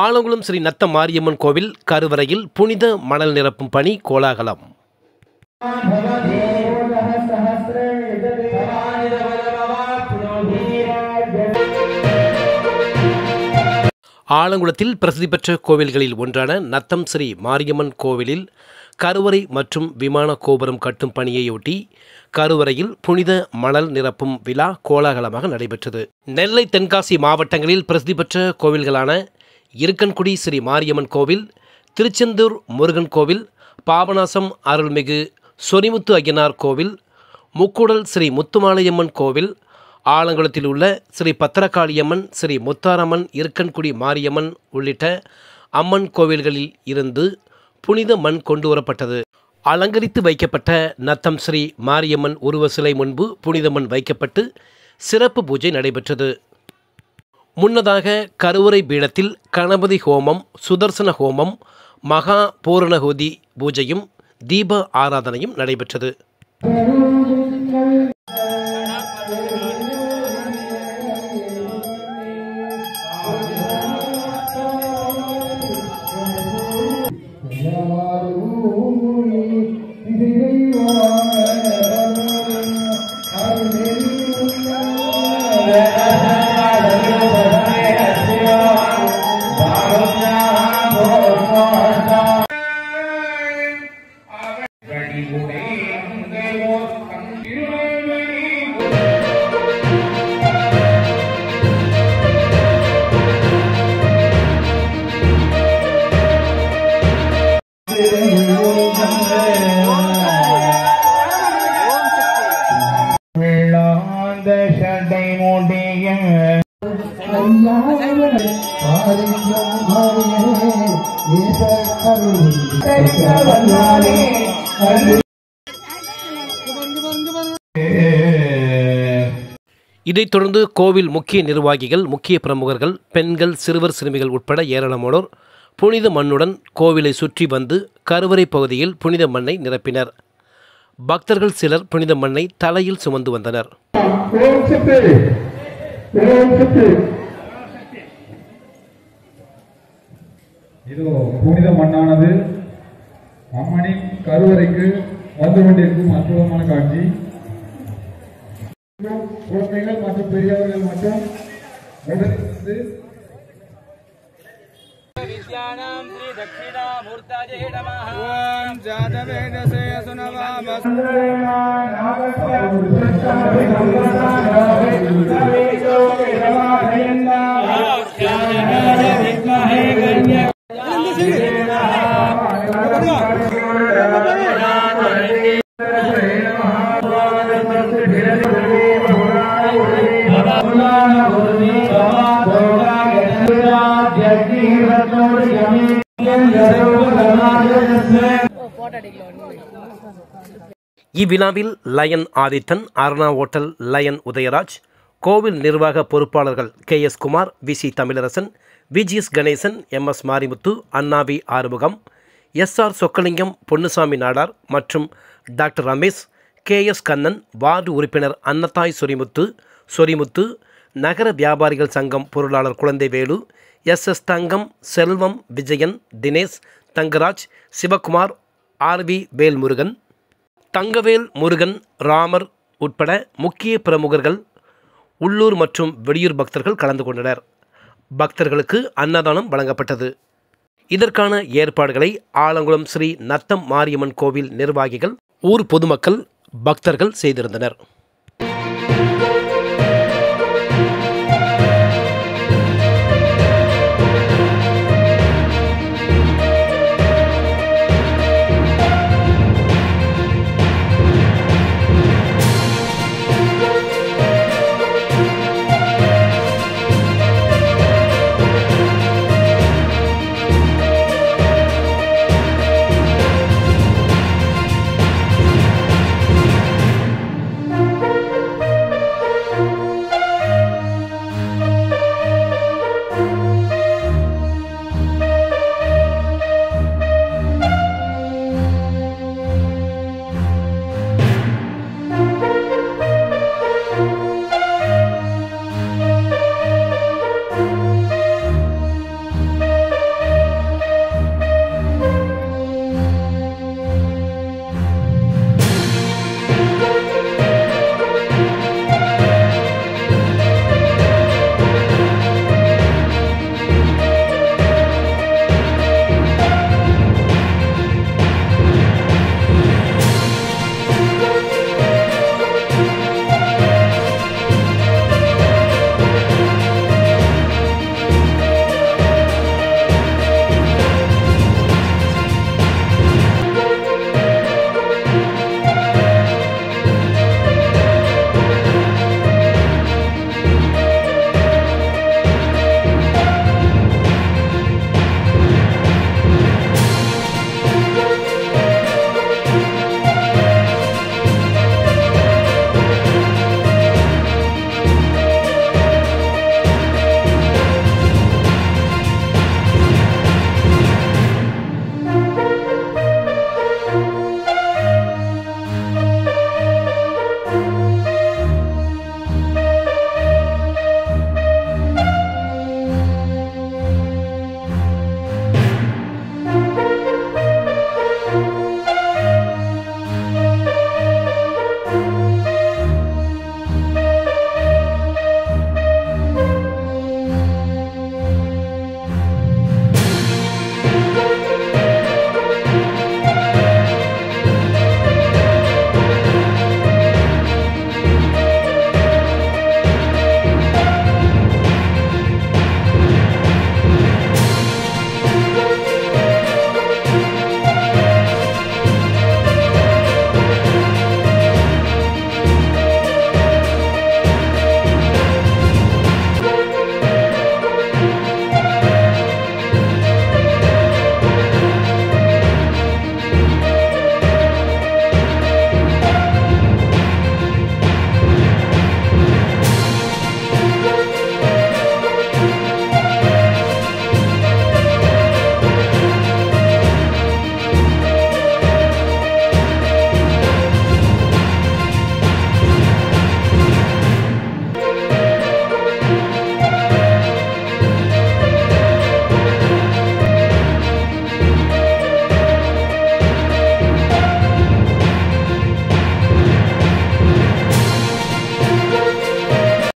ஆலங்குளம் ஸ்ரீ நத்த மாரியம்மன் கோவில் கருவறையில் புனித மணல் நிரப்பும் பணி கோலாகலம். ஆலங்குளத்தில் பிரசித்தி பெற்ற கோவில்களில் ஒன்றான நத்தம் ஸ்ரீ மாரியம்மன் கோவிலில் கருவறை மற்றும் விமான கோபுரம் கட்டும் பணியையொட்டி கருவறையில் புனித மணல் நிரப்பும் விழா கோலாகலமாக நடைபெற்றது. நெல்லை தென்காசி மாவட்டங்களில் பிரசித்தி பெற்ற கோவில்களான இருக்கன்குடி ஸ்ரீ மாரியம்மன் கோவில் திருச்செந்தூர் முருகன் கோவில் பாபநாசம் அருள்மிகு சொரிமுத்து அய்யனார் கோவில் முக்கூடல் ஸ்ரீ முத்துமாலையம்மன் கோவில் ஆலங்குளத்தில் உள்ள ஸ்ரீ பத்திரகாளியம்மன் ஸ்ரீ முத்தாரம்மன் இருக்கன்குடி மாரியம்மன் உள்ளிட்ட அம்மன் கோவில்களில் இருந்து புனித மண் கொண்டு வரப்பட்டது. அலங்கரித்து வைக்கப்பட்ட நத்தம் ஸ்ரீ மாரியம்மன் உருவ சிலை முன்பு புனித மண் வைக்கப்பட்டு சிறப்பு பூஜை நடைபெற்றது. முன்னதாக கருவறை பீடத்தில் கணபதி ஹோமம் சுதர்சன ஹோமம் மகா பூரணஹோதி பூஜையும் தீப ஆராதனையும் நடைபெற்றது. வெள்ளாந்த சடை இதைத் தொடர்ந்து கோவில் முக்கிய நிர்வாகிகள் முக்கிய பிரமுகர்கள் பெண்கள் சிறுவர் சிறுமிகள் உட்பட ஏராளமானோர் புனித மண்ணுடன் கோவிலை சுற்றி வந்து கருவறை பகுதியில் புனித மண்ணை நிரப்பினர். பக்தர்கள் சிலர் புனித மண்ணை தலையில் சுமந்து வந்தனர். இதோ புனித மண்ணானது அம்மனின் கருவறைக்கு வந்து கொண்டிருக்கும் அற்புதமான காட்சி. குழந்தைகள் மற்றும் பெரியவர்கள் மற்றும் உடனிருந்து नमस्याणां श्रीदक्षिणामूर्ताजे नमः। ॐ जातवेदसे सुनवामस्तुवे विद्महे இவ்விழாவில் lion Adithan Aruna hotel lion Udayaraj கோவில் நிர்வாக பொறுப்பாளர்கள் K S Kumar V C Tamilarasan VGS Ganesan M S Marimuthu Annavi Arumugam S R Chokkalingam Ponnusamy Nadar மற்றும் doctor Ramesh K S Kannan ward உறுப்பினர் அன்னத்தாய் சொரிமுத்து சொரிமுத்து நகர வியாபாரிகள் சங்கம் பொருளாளர் Kuzhandaivelu S S Thangam Selvam Vijayan Dinesh Thangaraj Sivakumar RV Velmurugan Thangavel Murugan Ramar உட்பட முக்கிய பிரமுகர்கள் உள்ளூர் மற்றும் வெளியூர் பக்தர்கள் கலந்து கொண்டனர். பக்தர்களுக்கு அன்னதானம் வழங்கப்பட்டது. இதற்கான ஏற்பாடுகளை ஆலங்குளம் ஸ்ரீ நத்தம் மாரியம்மன் கோவில் நிர்வாகிகள் ஊர் பொதுமக்கள் பக்தர்கள் செய்திருந்தனர்.